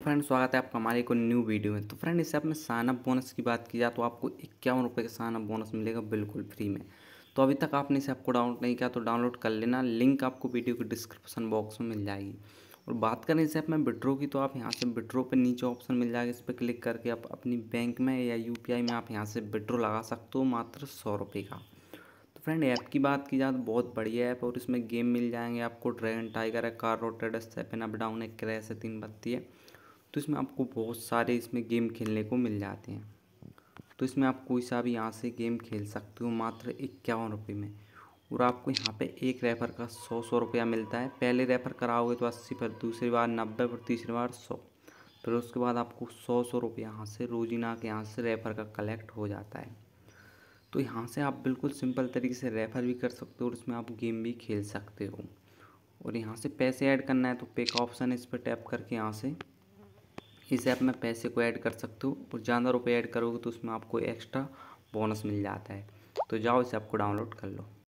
Friend, स्वागत है आपका हमारे एक न्यू वीडियो में। तो फ्रेंड, इस ऐप में साइनअप बोनस की बात की जाए तो आपको इक्यावन रुपये का साइनअप बोनस मिलेगा बिल्कुल फ्री में। तो अभी तक आपने इस ऐप को डाउनलोड नहीं किया तो डाउनलोड कर लेना। लिंक आपको वीडियो के डिस्क्रिप्शन बॉक्स में मिल जाएगी। और बात करें इस ऐप में विड्रो की तो आप यहाँ से विड्रो पर नीचे ऑप्शन मिल जाएगा। इस पर क्लिक करके आप अपनी बैंक में या यूपीआई में आप यहाँ से विड्रो लगा सकते हो मात्र सौ रुपये का। तो फ्रेंड, ऐप की बात की जाए तो बहुत बढ़िया ऐप और इसमें गेम मिल जाएँगे आपको। ड्रैगन टाइगर है car roulette seven up down है क्रैश है, तीन बत्ती है। तो इसमें आपको बहुत सारे इसमें गेम खेलने को मिल जाते हैं। तो इसमें आप कोई सा भी यहाँ से गेम खेल सकते हो मात्र इक्यावन रुपये में। और आपको यहाँ पे एक रेफर का सौ सौ रुपया मिलता है। पहले रेफर कराओगे तो अस्सी पर, दूसरी बार नब्बे पर, तीसरी बार सौ। फिर उसके बाद आपको सौ सौ रुपये यहाँ से, रोजीना के यहाँ से रेफर का कलेक्ट हो जाता है। तो यहाँ से आप बिल्कुल सिंपल तरीके से रेफर भी कर सकते हो और उसमें आप गेम भी खेल सकते हो। और यहाँ से पैसे ऐड करना है तो पे का ऑप्शन इस पर टैप करके यहाँ से इस ऐप में पैसे को ऐड कर सकते हो और ज़्यादा रुपये ऐड करोगे तो उसमें आपको एक्स्ट्रा बोनस मिल जाता है। तो जाओ इस ऐप को डाउनलोड कर लो।